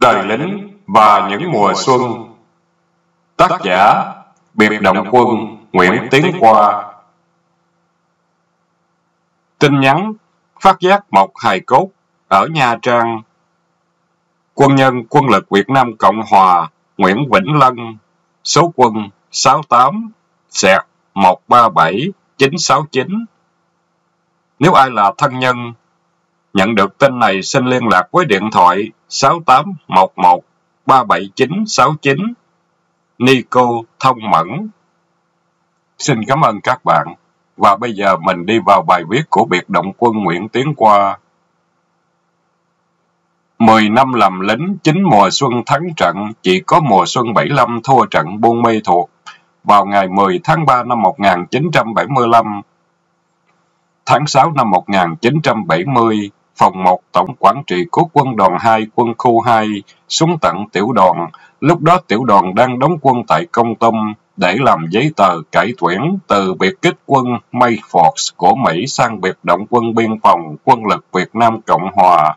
Đời lính và những mùa xuân. Tác giả, Biệt Động Quân, Nguyễn Tiến Khoa. Tin nhắn Phát giác một hài cốt ở Nha Trang. Quân nhân Quân lực Việt Nam Cộng Hòa, Nguyễn Vĩnh Lân. Số quân 68 Sẹt 137 969 Nếu ai là thân nhân Nhận được tin này xin liên lạc với điện thoại 6811 37969 Nico Thông Mẫn. Xin cảm ơn các bạn. Và bây giờ mình đi vào bài viết của biệt động quân Nguyễn Tiến Qua. Mười năm làm lính, chín mùa xuân thắng trận, chỉ có mùa xuân 75 thua trận Buôn Mê thuộc. Vào ngày 10 tháng 3 năm 1975, tháng 6 năm 1970, Phòng 1 Tổng quản trị của quân đoàn 2 quân khu 2 xuống tận tiểu đoàn. Lúc đó tiểu đoàn đang đóng quân tại Công Tâm để làm giấy tờ cải tuyển từ biệt kích quân may fox của Mỹ sang biệt động quân biên phòng quân lực Việt Nam Cộng Hòa.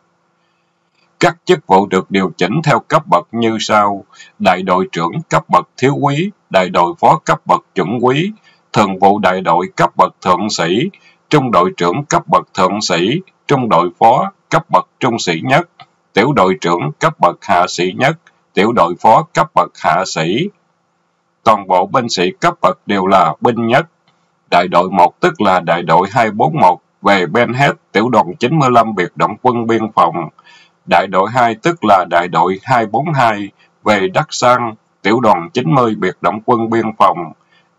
Các chức vụ được điều chỉnh theo cấp bậc như sau. Đại đội trưởng cấp bậc thiếu quý, đại đội phó cấp bậc chuẩn quý, thường vụ đại đội cấp bậc thượng sĩ, trung đội trưởng cấp bậc thượng sĩ, trung đội phó cấp bậc trung sĩ nhất, tiểu đội trưởng cấp bậc hạ sĩ nhất, tiểu đội phó cấp bậc hạ sĩ. Toàn bộ binh sĩ cấp bậc đều là binh nhất. Đại đội 1 tức là đại đội 241 về Ben Hết, tiểu đoàn 95 biệt động quân biên phòng. Đại đội 2 tức là đại đội 242 về Đắc Sang, tiểu đoàn 90 biệt động quân biên phòng.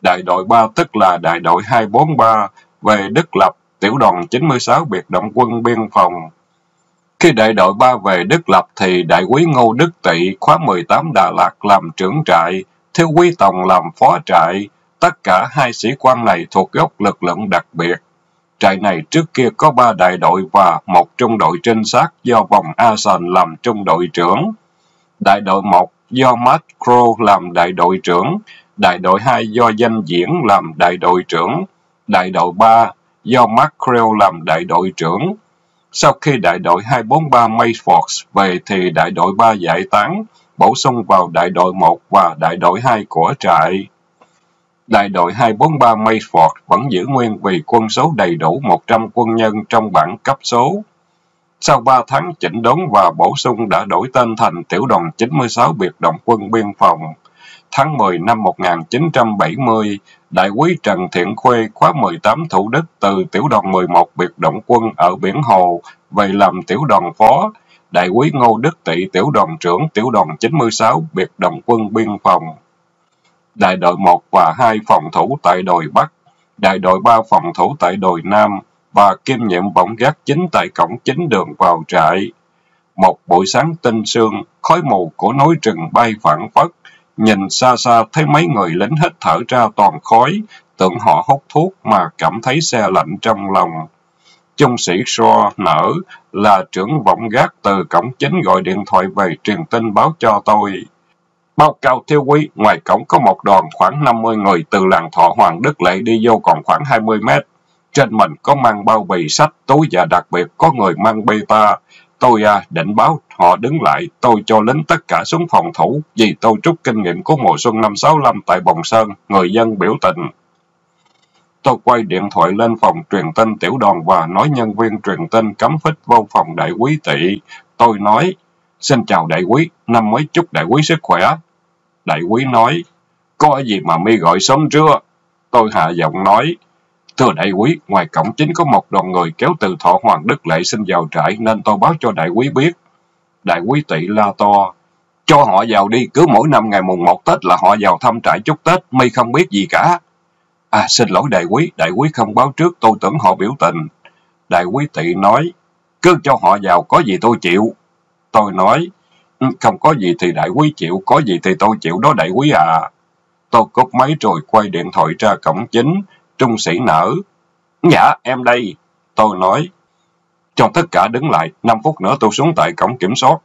Đại đội 3 tức là đại đội 243 về Đức Lập, tiểu đoàn 96 biệt động quân biên phòng. Khi đại đội 3 về Đức Lập thì đại quý Ngô Đức Tị khóa 18 Đà Lạt làm trưởng trại, thiếu quý Tòng làm phó trại. Tất cả hai sĩ quan này thuộc gốc lực lượng đặc biệt. Trại này trước kia có ba đại đội và một trung đội trinh sát do vòng Asan làm trung đội trưởng. Đại đội 1 do Matt Crow làm đại đội trưởng, đại đội 2 do danh diễn làm đại đội trưởng, đại đội 3 do Mark Creel làm đại đội trưởng. Sau khi đại đội 243 Mayforks về thì đại đội 3 giải tán, bổ sung vào đại đội 1 và đại đội 2 của trại. Đại đội 243 Mayford vẫn giữ nguyên vì quân số đầy đủ 100 quân nhân trong bảng cấp số. Sau 3 tháng chỉnh đốn và bổ sung đã đổi tên thành tiểu đoàn 96 biệt động quân biên phòng. Tháng 10 năm 1970, Đại quý Trần Thiện Khuê khóa 18 Thủ Đức từ tiểu đoàn 11 biệt động quân ở Biển Hồ về làm tiểu đoàn phó. Đại quý Ngô Đức Tị tiểu đoàn trưởng tiểu đoàn 96 biệt động quân biên phòng. Đại đội 1 và 2 phòng thủ tại đồi Bắc. Đại đội 3 phòng thủ tại đồi Nam và kiêm nhiệm võng gác chính tại cổng chính đường vào trại. Một buổi sáng tinh sương, khói mù của núi rừng bay phản phất, Nhìn xa xa thấy mấy người lính hít thở ra toàn khói, tưởng họ hút thuốc mà cảm thấy xe lạnh trong lòng. Trung sĩ So nở là trưởng vọng gác từ cổng chính gọi điện thoại về truyền tin báo cho tôi. Báo cáo thiếu quý, ngoài cổng có một đoàn khoảng 50 người từ làng Thọ Hoàng Đức Lệ đi vô còn khoảng 20 mét. Trên mình có mang bao bì sách, túi và đặc biệt có người mang beta. Tôi à, định báo họ đứng lại, tôi cho lính tất cả xuống phòng thủ, vì tôi trút kinh nghiệm của mùa xuân năm 65 tại Bồng Sơn, người dân biểu tình. Tôi quay điện thoại lên phòng truyền tin tiểu đoàn và nói nhân viên truyền tin cấm phích vô phòng đại quý tị. Tôi nói, xin chào đại quý, năm mới chúc đại quý sức khỏe. Đại quý nói, có gì mà mi gọi sớm chưa? Tôi hạ giọng nói, Thưa đại quý, ngoài cổng chính có một đoàn người kéo từ thọ Hoàng Đức Lệ xin vào trại nên tôi báo cho đại quý biết. Đại quý tị la to. Cho họ vào đi, cứ mỗi năm ngày mùng một Tết là họ vào thăm trại chúc Tết, mi không biết gì cả. À, xin lỗi đại quý, đại quý không báo trước, tôi tưởng họ biểu tình. Đại quý tị nói, cứ cho họ vào, có gì tôi chịu. Tôi nói, ừ, không có gì thì đại quý chịu, có gì thì tôi chịu đó đại quý à. Tôi cúp máy rồi quay điện thoại ra cổng chính, Trung sĩ nở. Dạ, em đây. Tôi nói. Cho tất cả đứng lại, 5 phút nữa tôi xuống tại cổng kiểm soát.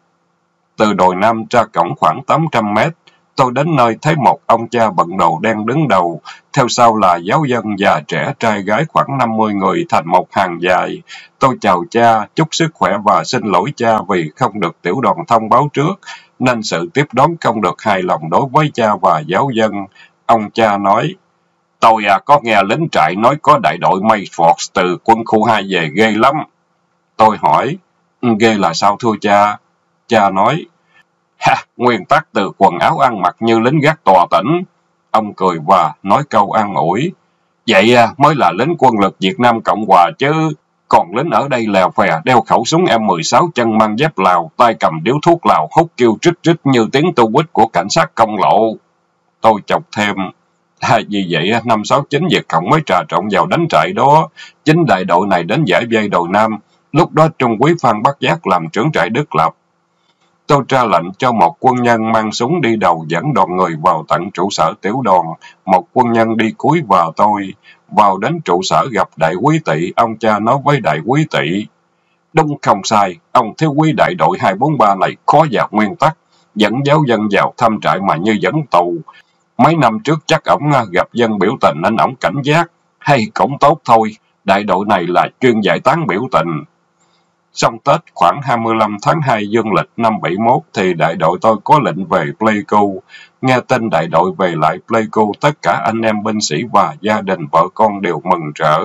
Từ đồi Nam ra cổng khoảng 800 mét, Tôi đến nơi thấy một ông cha bận đồ đen đứng đầu, theo sau là giáo dân già trẻ trai gái khoảng 50 người thành một hàng dài. Tôi chào cha, chúc sức khỏe và xin lỗi cha vì không được tiểu đoàn thông báo trước, nên sự tiếp đón không được hài lòng đối với cha và giáo dân. Ông cha nói, Tôi à, có nghe lính trại nói có đại đội Mayford từ quân khu 2 về ghê lắm. Tôi hỏi, ừ, ghê là sao thưa cha? Cha nói, ha, nguyên tắc từ quần áo ăn mặc như lính gác tòa tỉnh. Ông cười và nói câu an ủi, vậy à, mới là lính quân lực Việt Nam Cộng Hòa chứ. Còn lính ở đây lèo phè, đeo khẩu súng M16 chân mang dép Lào, tay cầm điếu thuốc Lào hút kêu trích trích như tiếng tu quýt của cảnh sát công lộ. Tôi chọc thêm, À, vì vậy, năm 69 Việt Cộng mới trà trộn vào đánh trại đó. Chính đại đội này đến giải vây đầu Nam. Lúc đó Trung quý Phan Bắc Giác làm trưởng trại Đức Lập. Tôi ra lệnh cho một quân nhân mang súng đi đầu dẫn đoàn người vào tận trụ sở tiểu đoàn. Một quân nhân đi cuối vào tôi. Vào đến trụ sở gặp đại quý tỷ ông cha nói với đại quý tỷ Đúng không sai, ông thiếu quý đại đội 243 này khó vào nguyên tắc, dẫn giáo dân vào thăm trại mà như dẫn tù. Mấy năm trước chắc ổng à, gặp dân biểu tình nên ổng cảnh giác. Hay cũng tốt thôi, đại đội này là chuyên giải tán biểu tình. Xong Tết khoảng 25 tháng 2 dương lịch năm 71 thì đại đội tôi có lệnh về Pleiku. Nghe tin đại đội về lại Pleiku, tất cả anh em binh sĩ và gia đình vợ con đều mừng rỡ.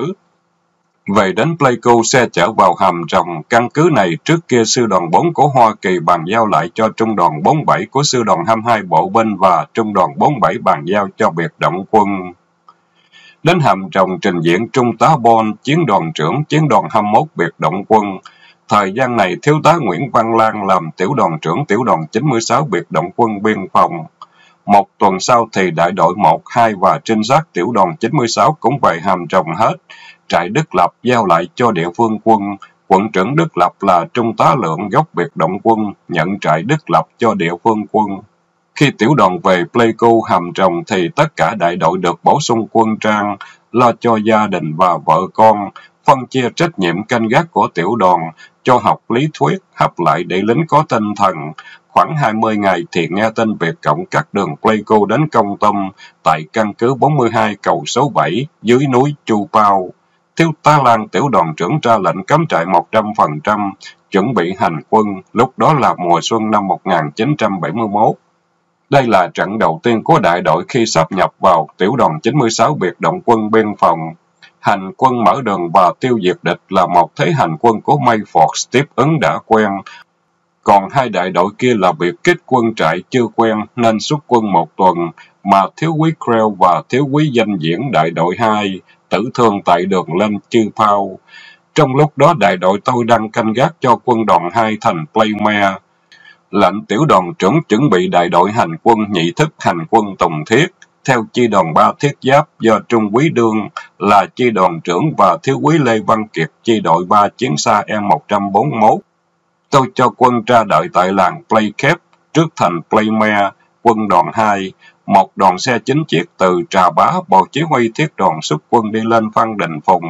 Về đến Pleiku, xe chở vào hầm trồng. Căn cứ này trước kia sư đoàn 4 của Hoa Kỳ bàn giao lại cho trung đoàn 47 của sư đoàn 22 bộ binh và trung đoàn 47 bàn giao cho biệt động quân. Đến hầm trồng trình diễn Trung tá Bon, chiến đoàn trưởng, chiến đoàn 21 biệt động quân. Thời gian này, Thiếu tá Nguyễn Văn Lan làm tiểu đoàn trưởng tiểu đoàn 96 biệt động quân biên phòng. Một tuần sau thì đại đội 1, 2 và trinh sát tiểu đoàn 96 cũng về hầm trồng hết trại Đức Lập giao lại cho địa phương quân. Quận trưởng Đức Lập là trung tá lượng gốc biệt động quân, nhận trại Đức Lập cho địa phương quân. Khi tiểu đoàn về Pleiku hàm trồng thì tất cả đại đội được bổ sung quân trang, lo cho gia đình và vợ con, phân chia trách nhiệm canh gác của tiểu đoàn, cho học lý thuyết, hấp lại để lính có tinh thần. Khoảng 20 ngày thì nghe tin Việt Cộng cắt đường Pleiku đến Công Tâm tại căn cứ 42 cầu số 7 dưới núi Chu Pao. Thiếu tá Lan tiểu đoàn trưởng ra lệnh cấm trại 100%, chuẩn bị hành quân, lúc đó là mùa xuân năm 1971. Đây là trận đầu tiên của đại đội khi sắp nhập vào tiểu đoàn 96 biệt động quân biên phòng. Hành quân mở đường và tiêu diệt địch là một thế hành quân của Mayford tiếp ứng đã quen. Còn hai đại đội kia là biệt kích quân trại chưa quen nên xuất quân một tuần, mà thiếu quý Creel và thiếu quý danh diễn đại đội 2 tử thương tại đường lên chư phao. Trong lúc đó đại đội tôi đang canh gác cho quân đoàn 2 thành Playmare. Lệnh tiểu đoàn trưởng chuẩn bị đại đội hành quân nhị thức hành quân tùng thiết, theo chi đoàn 3 thiết giáp do Trung quý Đương là chi đoàn trưởng và thiếu quý Lê Văn Kiệt chi đội 3 chiến xa E-141. Tôi cho quân ra đợi tại làng Playcap trước thành Playmare, quân đoàn 2, một đoàn xe chính chiếc từ Trà Bá, Bộ Chỉ huy thiết đoàn xuất quân đi lên Phan Đình Phùng,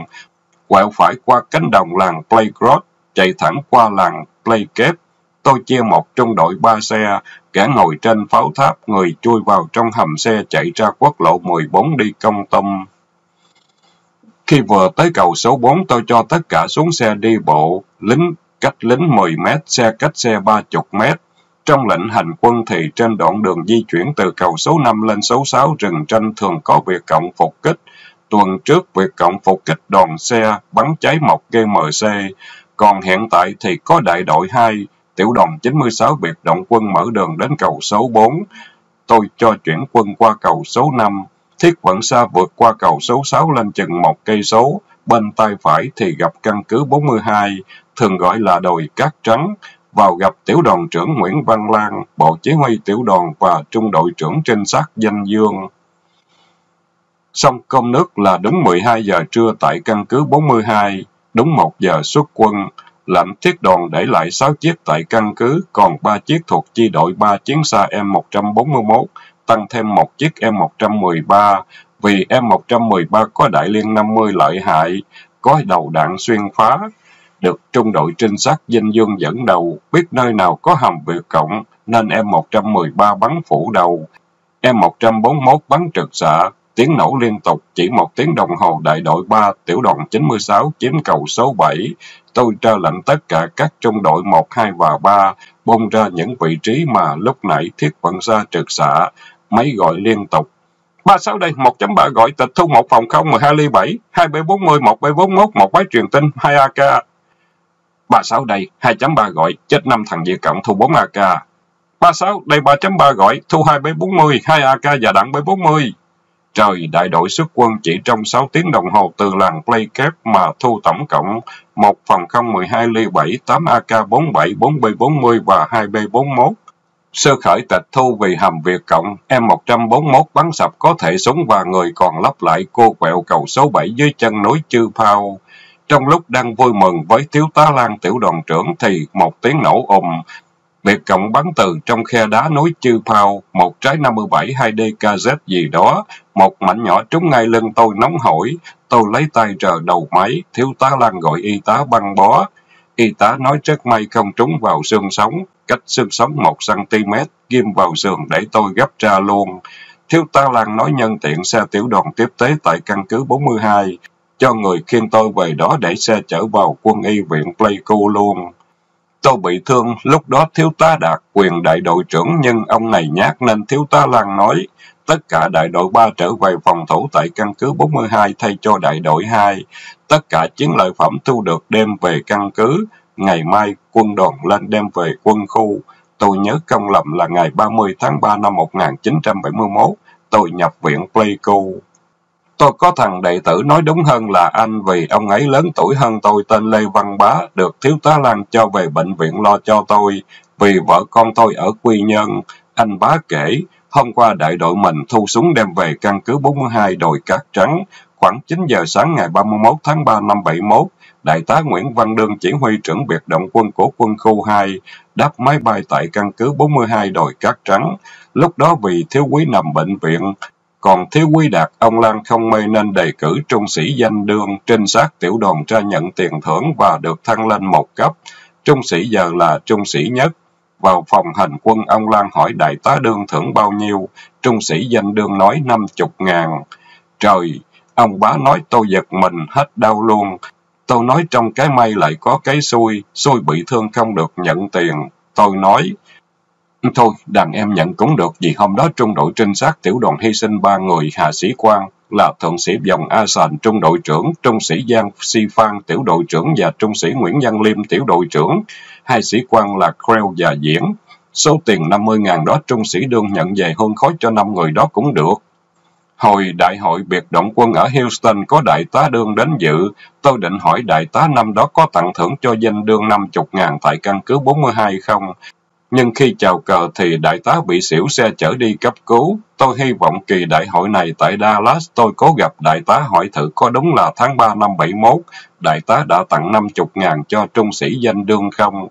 quẹo phải qua cánh đồng làng playcroft chạy thẳng qua làng Playcape. Tôi chia một trung đội ba xe, kẻ ngồi trên pháo tháp, người chui vào trong hầm xe chạy ra quốc lộ 14 đi công tâm. Khi vừa tới cầu số 4, tôi cho tất cả xuống xe đi bộ, lính cách lính 10 mét, xe cách xe 30 mét. Trong lệnh hành quân thì trên đoạn đường di chuyển từ cầu số 5 lên số 6 rừng tranh thường có việc Cộng phục kích. Tuần trước việc Cộng phục kích đoàn xe bắn cháy một GMC, còn hiện tại thì có đại đội 2, tiểu đoàn 96 biệt động quân mở đường đến cầu số 4. Tôi cho chuyển quân qua cầu số 5. Thiết vận xa vượt qua cầu số 6 lên chừng một cây số, bên tay phải thì gặp căn cứ 42, thường gọi là đồi cát trắng, vào gặp tiểu đoàn trưởng Nguyễn Văn Lan, bộ chỉ huy tiểu đoàn và trung đội trưởng trinh sát danh dương. Xong công nước là đúng 12 giờ trưa tại căn cứ 42, đúng 1 giờ xuất quân, lãnh thiết đoàn để lại 6 chiếc tại căn cứ, còn 3 chiếc thuộc chi đội 3 chiến xa M141, tăng thêm một chiếc M113, vì M113 có đại liên 50 lợi hại, có đầu đạn xuyên phá, được trung đội trinh sát dinh dương dẫn đầu, biết nơi nào có hầm biệt Cộng, nên M113 bắn phủ đầu. M141 bắn trực xạ, tiếng nổ liên tục, chỉ một tiếng đồng hồ đại đội 3, tiểu đoàn 96 chiếm cầu số 7. Tôi trơ lệnh tất cả các trung đội 1, 2 và 3 bung ra những vị trí mà lúc nãy thiết vận xa trực xạ. Máy gọi liên tục. 36 đây, 1.3 gọi tịch thu một phòng không 12 ly 7, 2B40, 1B41, một máy truyền tin, 2 AK. 36 đây, 2.3 gọi, chết 5 thằng Việt Cộng thu 4 AK. 36, đây 3.3 gọi, thu 2 B40, 2 AK và đạn B40. Trời, đại đội xuất quân chỉ trong 6 tiếng đồng hồ từ làng Playcap mà thu tổng cộng 1 phòng không 12 ly 7, 8 AK-47, 4B40 và 2B41. Sơ khởi tịch thu vì hầm Việt Cộng, M141 bắn sập có thể súng và người còn lắp lại cô quẹo cầu số 7 dưới chân núi Chư Phao. Trong lúc đang vui mừng với thiếu tá Lan tiểu đoàn trưởng thì một tiếng nổ ồm biệt Cộng bắn từ trong khe đá núi Chư Phao, một trái 57 2DKZ gì đó, một mảnh nhỏ trúng ngay lưng tôi nóng hổi. Tôi lấy tay rờ đầu máy, thiếu tá Lan gọi y tá băng bó. Y tá nói rất may không trúng vào xương sống, cách xương sống 1cm, ghim vào giường để tôi gấp ra luôn. Thiếu tá Lan nói nhân tiện xe tiểu đoàn tiếp tế tại căn cứ 42, cho người khiêng tôi về đó để xe chở vào quân y viện Pleiku luôn. Tôi bị thương, lúc đó thiếu tá đạt quyền đại đội trưởng nhưng ông này nhát nên thiếu tá Lan nói tất cả đại đội 3 trở về phòng thủ tại căn cứ 42 thay cho đại đội 2. Tất cả chiến lợi phẩm thu được đem về căn cứ. Ngày mai quân đoàn lên đem về quân khu. Tôi nhớ công lầm là ngày 30 tháng 3 năm 1971. Tôi nhập viện Pleiku. Tôi có thằng đệ tử nói đúng hơn là anh vì ông ấy lớn tuổi hơn tôi tên Lê Văn Bá, được thiếu tá Lan cho về bệnh viện lo cho tôi, vì vợ con tôi ở Quy Nhơn. Anh Bá kể, hôm qua đại đội mình thu súng đem về căn cứ 42 đồi cát trắng, khoảng 9 giờ sáng ngày 31 tháng 3 năm 71, Đại tá Nguyễn Văn Đương chỉ huy trưởng biệt động quân của quân khu 2, đáp máy bay tại căn cứ 42 đồi cát trắng. Lúc đó vì thiếu quý nằm bệnh viện, còn thiếu quý đạt, ông Lan không mê nên đề cử trung sĩ danh đương, trinh sát tiểu đoàn ra nhận tiền thưởng và được thăng lên một cấp. Trung sĩ giờ là trung sĩ nhất. Vào phòng hành quân, ông Lan hỏi đại tá đương thưởng bao nhiêu. Trung sĩ danh đương nói năm chục ngàn. Trời, ông bá nói tôi giật mình, hết đau luôn. Tôi nói trong cái may lại có cái xui, xui bị thương không được nhận tiền. Tôi nói, Thôi, đàn em nhận cũng được, vì hôm đó trung đội trinh sát tiểu đoàn hy sinh ba người, hạ sĩ quan là thượng sĩ dòng A Sàn, trung đội trưởng, trung sĩ Giang Si Phan, tiểu đội trưởng và trung sĩ Nguyễn Văn Liêm, tiểu đội trưởng. Hai sĩ quan là Creel và Diễn. Số tiền 50.000 đó trung sĩ đương nhận về hương khói cho năm người đó cũng được. Hồi đại hội biệt động quân ở Houston có đại tá đương đến dự, tôi định hỏi đại tá năm đó có tặng thưởng cho danh đương 50 ngàn tại căn cứ 42 không? Nhưng khi chào cờ thì đại tá bị xỉu xe chở đi cấp cứu. Tôi hy vọng kỳ đại hội này tại Dallas tôi có gặp đại tá hỏi thử có đúng là tháng 3 năm 71, đại tá đã tặng 50 ngàn cho trung sĩ danh đương không?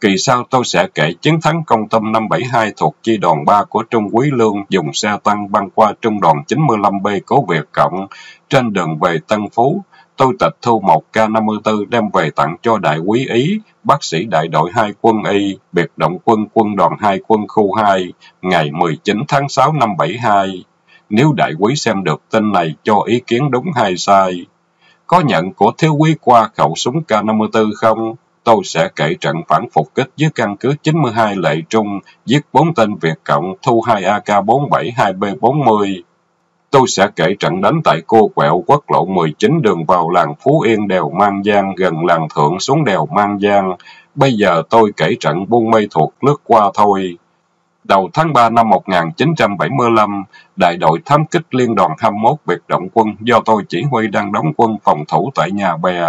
Kỳ sau tôi sẽ kể chiến thắng công tâm năm 72 thuộc chi đoàn 3 của Trung Quý Lương dùng xe tăng băng qua trung đoàn 95B của Việt Cộng trên đường về Tân Phú. Tôi tịch thu một K54 đem về tặng cho đại quý Ý, bác sĩ đại đội 2 quân y, biệt động quân quân đoàn 2 quân khu 2, ngày 19 tháng 6 năm 72. Nếu đại quý xem được tin này cho ý kiến đúng hay sai. Có nhận của thiếu quý qua khẩu súng K54 không? Tôi sẽ kể trận phản phục kích với căn cứ 92 Lệ Trung, giết bốn tên Việt Cộng, thu 2 AK-47, 2B-40. Tôi sẽ kể trận đánh tại cô quẹo quốc lộ 19 đường vào làng Phú Yên đèo Mang Giang gần làng Thượng xuống đèo Mang Giang. Bây giờ tôi kể trận buôn mây thuộc lướt qua thôi. Đầu tháng 3 năm 1975, đại đội thám kích liên đoàn 21 biệt động quân do tôi chỉ huy đang đóng quân phòng thủ tại nhà bè,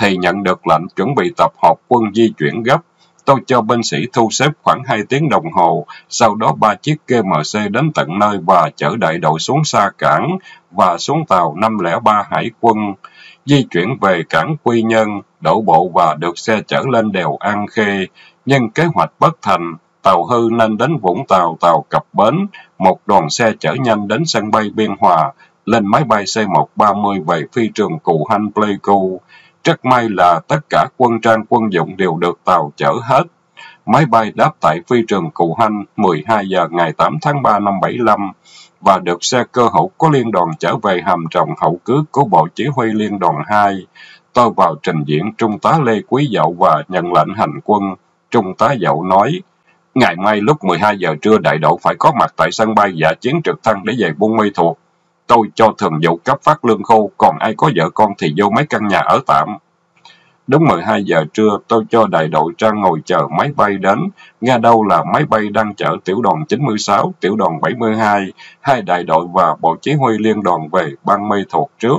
thì nhận được lệnh chuẩn bị tập hợp quân di chuyển gấp Tôi cho binh sĩ thu xếp khoảng 2 tiếng đồng hồ, sau đó ba chiếc GMC đến tận nơi và chở đại đội xuống xa cảng và xuống tàu 503 Hải quân, di chuyển về cảng Quy Nhân, đổ bộ và được xe chở lên đèo An Khê. Nhưng kế hoạch bất thành, tàu hư nên đến Vũng Tàu, tàu cập bến, một đoàn xe chở nhanh đến sân bay Biên Hòa, lên máy bay C-130 về phi trường Cụ Hanh Pleiku. Rất may là tất cả quân trang quân dụng đều được tàu chở hết. Máy bay đáp tại phi trường Cụ Hanh 12 giờ ngày 8 tháng 3 năm 75 và được xe cơ hữu có liên đoàn trở về hàm trọng hậu cứ của Bộ Chỉ huy Liên đoàn 2. Tôi vào trình diễn Trung tá Lê Quý Dậu và nhận lệnh hành quân. Trung tá Dậu nói, Ngày mai lúc 12 giờ trưa đại đội phải có mặt tại sân bay giả chiến trực thăng để về Buôn Mê thuộc. Tôi cho thường vụ cấp phát lương khô, còn ai có vợ con thì vô mấy căn nhà ở tạm. Đúng 12 giờ trưa, tôi cho đại đội ra ngồi chờ máy bay đến. Nghe đâu là máy bay đang chở tiểu đoàn 96, tiểu đoàn 72, hai đại đội và bộ chỉ huy liên đoàn về ban mây thuộc trước.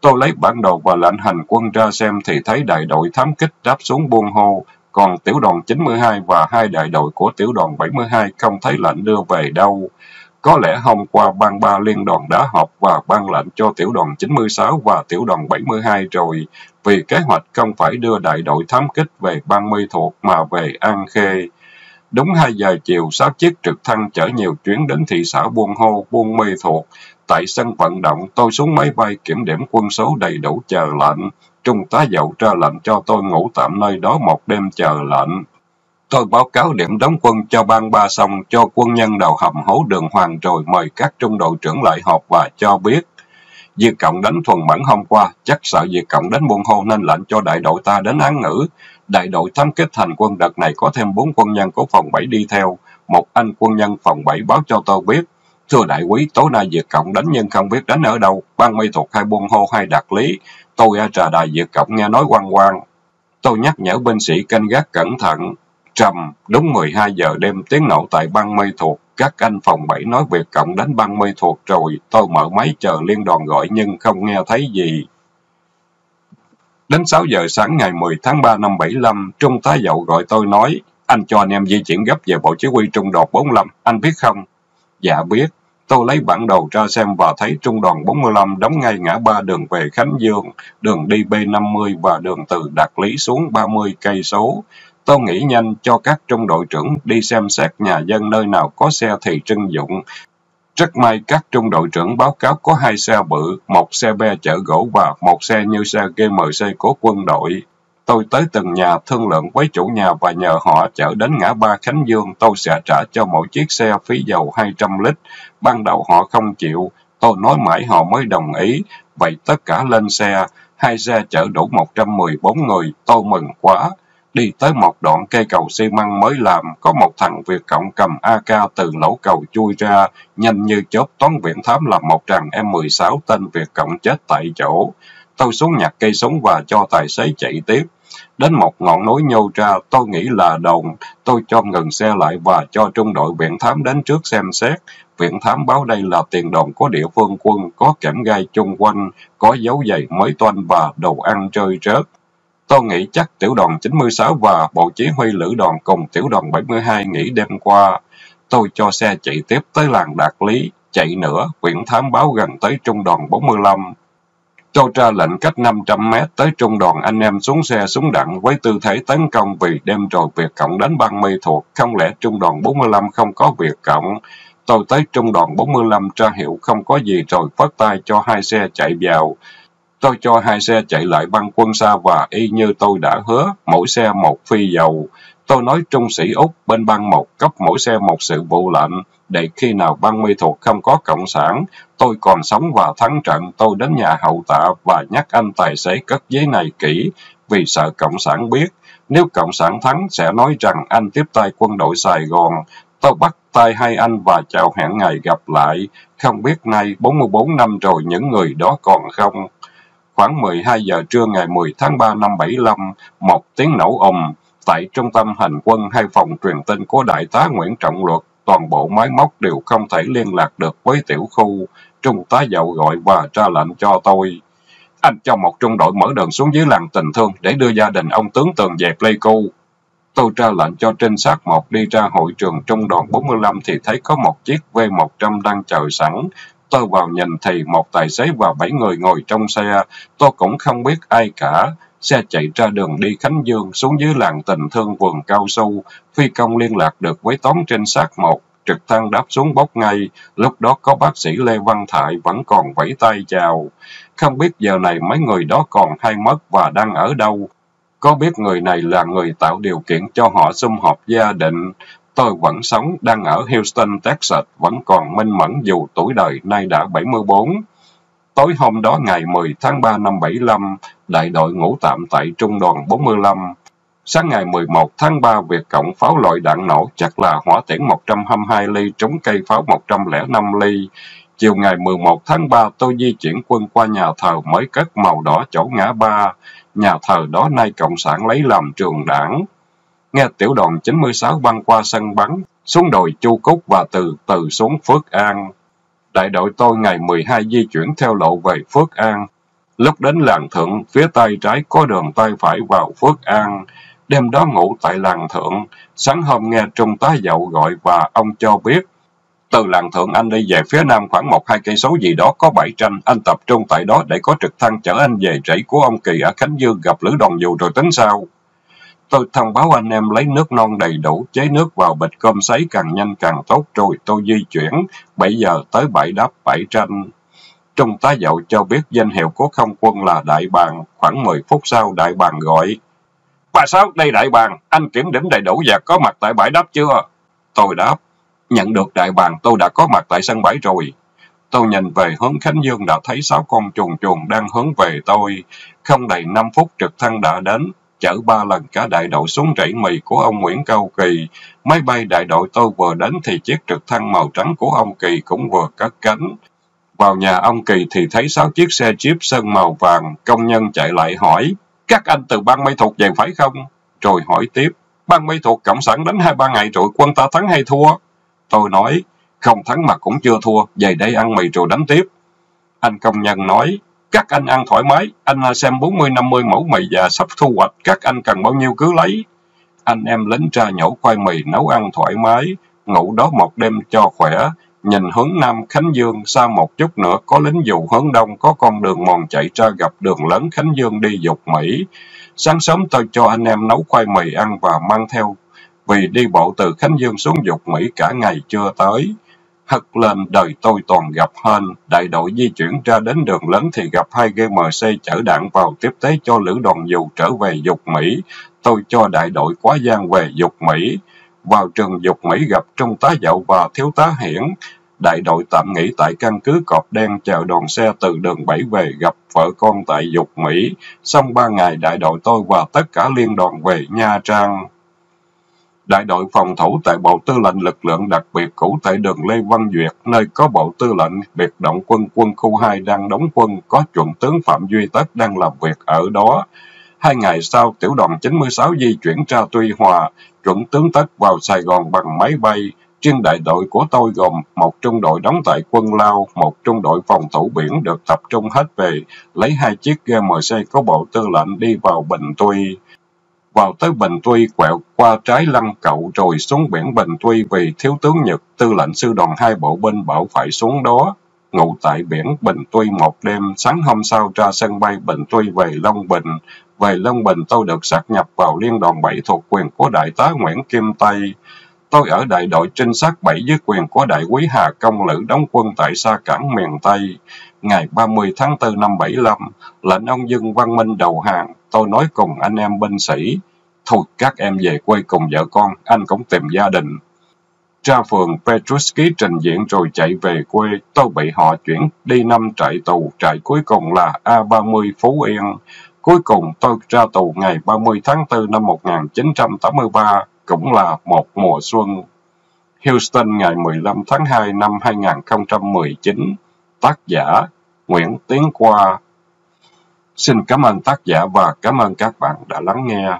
Tôi lấy bản đồ và lệnh hành quân ra xem thì thấy đại đội thám kích đáp xuống buôn hô, còn tiểu đoàn 92 và hai đại đội của tiểu đoàn 72 không thấy lệnh đưa về đâu. Có lẽ hôm qua ban ba liên đoàn đã họp và ban lệnh cho tiểu đoàn 96 và tiểu đoàn 72 rồi, vì kế hoạch không phải đưa đại đội thám kích về ban mây thuộc mà về An Khê. Đúng 2 giờ chiều, 6 chiếc trực thăng chở nhiều chuyến đến thị xã Buôn Hô, Buôn Mê thuộc. Tại sân vận động, tôi xuống máy bay kiểm điểm quân số đầy đủ chờ lệnh. Trung tá dậu ra lệnh cho tôi ngủ tạm nơi đó một đêm chờ lệnh. Tôi báo cáo điểm đóng quân cho ban ba xong, cho quân nhân đầu hầm hố đường hoàng rồi mời các trung đội trưởng lại họp và cho biết. diệt Cộng đánh thuần mẫn hôm qua, chắc sợ diệt Cộng đánh buôn hô nên lệnh cho đại đội ta đến án ngữ. Đại đội thám kết thành quân đợt này có thêm bốn quân nhân của phòng 7 đi theo. Một anh quân nhân phòng 7 báo cho tôi biết. Thưa đại quý, tối nay diệt Cộng đánh nhưng không biết đánh ở đâu. Ban mây thuộc hai buôn hô hai đặc lý. Tôi ở trà đài diệt Cộng nghe nói quan quan. Tôi nhắc nhở binh sĩ canh gác cẩn thận. Trầm, đúng 12 giờ đêm tiếng nổ tại băng mây thuộc. Các anh phòng 7 nói việc cộng đánh băng mây thuộc rồi. Tôi mở máy chờ liên đoàn gọi nhưng không nghe thấy gì. Đến 6 giờ sáng ngày 10 tháng 3 năm 75, Trung tá Dậu gọi tôi nói, anh cho anh em di chuyển gấp về bộ chỉ huy trung đoàn 45, anh biết không? Dạ biết. Tôi lấy bản đồ ra xem và thấy trung đoàn 45 đóng ngay ngã ba đường về Khánh Dương, đường đi B50 và đường từ Đạt Lý xuống 30 cây số. Tôi nghĩ nhanh cho các trung đội trưởng đi xem xét nhà dân nơi nào có xe thì trưng dụng. Rất may các trung đội trưởng báo cáo có hai xe bự, một xe be chở gỗ và một xe như xe GMC của quân đội. Tôi tới từng nhà thương lượng với chủ nhà và nhờ họ chở đến ngã ba Khánh Dương, tôi sẽ trả cho mỗi chiếc xe phí dầu 200 lít. Ban đầu họ không chịu, tôi nói mãi họ mới đồng ý. Vậy tất cả lên xe, hai xe chở đủ 114 người, tôi mừng quá. Đi tới một đoạn cây cầu xi măng mới làm, có một thằng Việt Cộng cầm AK từ lỗ cầu chui ra, nhanh như chớp toán viện thám là một tràng M16 tên Việt Cộng chết tại chỗ. Tôi xuống nhặt cây súng và cho tài xế chạy tiếp. Đến một ngọn núi nhô ra, tôi nghĩ là đồng. Tôi cho ngừng xe lại và cho trung đội viện thám đến trước xem xét. Viện thám báo đây là tiền đồn của địa phương quân, có kẽm gai chung quanh, có dấu giày mới toanh và đồ ăn chơi rớt. Tôi nghĩ chắc tiểu đoàn 96 và bộ chỉ huy lữ đoàn cùng tiểu đoàn 72 nghỉ đêm qua. Tôi cho xe chạy tiếp tới làng Đạt Lý, chạy nữa, quyển thám báo gần tới trung đoàn 45. Tôi ra lệnh cách 500 mét tới trung đoàn anh em xuống xe súng đạn với tư thế tấn công vì đêm rồi Việt Cộng đánh băng mê thuộc, không lẽ trung đoàn 45 không có Việt Cộng. Tôi tới trung đoàn 45 tra hiệu không có gì rồi phát tay cho hai xe chạy vào. Tôi cho hai xe chạy lại băng quân xa và y như tôi đã hứa, mỗi xe một phi dầu. Tôi nói trung sĩ Úc bên băng một cấp mỗi xe một sự vụ lệnh, để khi nào băng mi thuộc không có cộng sản, tôi còn sống và thắng trận, tôi đến nhà hậu tạ và nhắc anh tài xế cất giấy này kỹ, vì sợ cộng sản biết. Nếu cộng sản thắng sẽ nói rằng anh tiếp tay quân đội Sài Gòn. Tôi bắt tay hai anh và chào hẹn ngày gặp lại. Không biết nay 44 năm rồi những người đó còn không? Khoảng 12 giờ trưa ngày 10 tháng 3 năm 75, một tiếng nổ ầm tại trung tâm hành quân hay phòng truyền tin của Đại tá Nguyễn Trọng Luật, toàn bộ máy móc đều không thể liên lạc được với tiểu khu. Trung tá dậu gọi và ra lệnh cho tôi. Anh cho một trung đội mở đường xuống dưới làng tình thương để đưa gia đình ông tướng tường về Pleiku. Tôi ra lệnh cho trinh sát một đi ra hội trường trung đoàn 45 thì thấy có một chiếc V100 đang chờ sẵn. Tôi vào nhìn thì một tài xế và bảy người ngồi trong xe. Tôi cũng không biết ai cả. Xe chạy ra đường đi Khánh Dương, xuống dưới làng tình thương, vườn cao su. Phi công liên lạc được với tóm trên sát một. Trực thăng đáp xuống bốc ngay. Lúc đó có bác sĩ Lê Văn Thại vẫn còn vẫy tay chào. Không biết giờ này mấy người đó còn hay mất và đang ở đâu. Có biết người này là người tạo điều kiện cho họ xung họp gia đình. Tôi vẫn sống, đang ở Houston, Texas, vẫn còn minh mẫn dù tuổi đời nay đã 74. Tối hôm đó ngày 10 tháng 3 năm 75, đại đội ngũ tạm tại Trung đoàn 45. Sáng ngày 11 tháng 3, Việt Cộng pháo loại đạn nổ chắc là hỏa tiễn 122 ly trúng cây pháo 105 ly. Chiều ngày 11 tháng 3, tôi di chuyển quân qua nhà thờ mới cất màu đỏ chỗ ngã ba. Nhà thờ đó nay Cộng sản lấy làm trường đảng. Nghe tiểu đoàn 96 băng qua sân bắn, xuống đồi Chu Cúc và từ từ xuống Phước An. Đại đội tôi ngày 12 di chuyển theo lộ về Phước An. Lúc đến làng thượng, phía tay trái có đường tay phải vào Phước An. Đêm đó ngủ tại làng thượng. Sáng hôm nghe trung tá dậu gọi và ông cho biết. Từ làng thượng anh đi về phía nam khoảng một hai cây số gì đó có bảy tranh. Anh tập trung tại đó để có trực thăng chở anh về rẫy của ông Kỳ ở Khánh Dương gặp Lữ đoàn Dù rồi tính sao. Tôi thông báo anh em lấy nước non đầy đủ, chế nước vào bịch cơm sấy càng nhanh càng tốt rồi tôi di chuyển. Bây giờ tới bãi đáp bãi tranh. Trung tá dậu cho biết danh hiệu của không quân là đại bàng. Khoảng 10 phút sau đại bàng gọi. Bà Sáu, đây đại bàng, anh kiểm điểm đầy đủ và có mặt tại bãi đáp chưa? Tôi đáp. Nhận được đại bàng, tôi đã có mặt tại sân bãi rồi. Tôi nhìn về hướng Khánh Dương đã thấy sáu con chuồn chuồn đang hướng về tôi. Không đầy 5 phút trực thăng đã đến chở ba lần cả đại đội xuống rẫy mì của ông Nguyễn Cao Kỳ. Máy bay đại đội tôi vừa đến thì chiếc trực thăng màu trắng của ông Kỳ cũng vừa cất cánh. Vào nhà ông Kỳ thì thấy sáu chiếc xe jeep sơn màu vàng, công nhân chạy lại hỏi, các anh từ ban mây thuộc về phải không? Rồi hỏi tiếp, ban mây thuộc Cộng sản đến hai ba ngày rồi quân ta thắng hay thua? Tôi nói, không thắng mà cũng chưa thua, về đây ăn mì rồi đánh tiếp. Anh công nhân nói, các anh ăn thoải mái, anh à, xem 40-50 mẫu mì và sắp thu hoạch, các anh cần bao nhiêu cứ lấy. Anh em lính ra nhổ khoai mì nấu ăn thoải mái, ngủ đó một đêm cho khỏe. Nhìn hướng Nam Khánh Dương, xa một chút nữa có lính dù hướng Đông, có con đường mòn chạy ra gặp đường lớn Khánh Dương đi dục Mỹ. Sáng sớm tôi cho anh em nấu khoai mì ăn và mang theo, vì đi bộ từ Khánh Dương xuống dục Mỹ cả ngày chưa tới hất lên, đời tôi toàn gặp hên. Đại đội di chuyển ra đến đường lớn thì gặp hai GMC chở đạn vào tiếp tế cho lữ đoàn dù trở về dục Mỹ. Tôi cho đại đội quá gian về dục Mỹ. Vào trường dục Mỹ gặp Trung tá Dậu và Thiếu tá Hiển. Đại đội tạm nghỉ tại căn cứ Cọp Đen chờ đoàn xe từ đường bảy về gặp vợ con tại dục Mỹ. Xong ba ngày, đại đội tôi và tất cả liên đoàn về Nha Trang. Đại đội phòng thủ tại Bộ Tư lệnh lực lượng đặc biệt cũ tại đường Lê Văn Duyệt, nơi có Bộ Tư lệnh biệt động quân quân khu 2 đang đóng quân, có chuẩn tướng Phạm Duy Tất đang làm việc ở đó. Hai ngày sau, tiểu đoàn 96 di chuyển ra Tuy Hòa, chuẩn tướng Tất vào Sài Gòn bằng máy bay. trên đại đội của tôi gồm một trung đội đóng tại quân Lao, một trung đội phòng thủ biển được tập trung hết về, lấy hai chiếc GMC có bộ tư lệnh đi vào Bình Tuy vào tới Bình Tuy quẹo qua trái lăng cậu rồi xuống biển Bình Tuy vì thiếu tướng Nhật tư lệnh sư đoàn hai bộ binh bảo phải xuống đó. Ngủ tại biển Bình Tuy một đêm, sáng hôm sau ra sân bay Bình Tuy về Long Bình. Về Long Bình tôi được sát nhập vào liên đoàn bảy thuộc quyền của đại tá Nguyễn Kim Tây. Tôi ở đại đội trinh sát bảy dưới quyền của đại quý Hà Công Lữ đóng quân tại xa cảng miền Tây. Ngày 30 tháng 4 năm 75, lệnh ông Dương Văn Minh đầu hàng, tôi nói cùng anh em binh sĩ. Thôi các em về quê cùng vợ con, anh cũng tìm gia đình. Ra phường Petruski trình diện rồi chạy về quê, tôi bị họ chuyển đi năm trại tù, trại cuối cùng là A30 Phú Yên. Cuối cùng tôi ra tù ngày 30 tháng 4 năm 1983, cũng là một mùa xuân. Houston ngày 15 tháng 2 năm 2019. Tác giả Nguyễn Tiến Qua Xin cảm ơn tác giả và cảm ơn các bạn đã lắng nghe.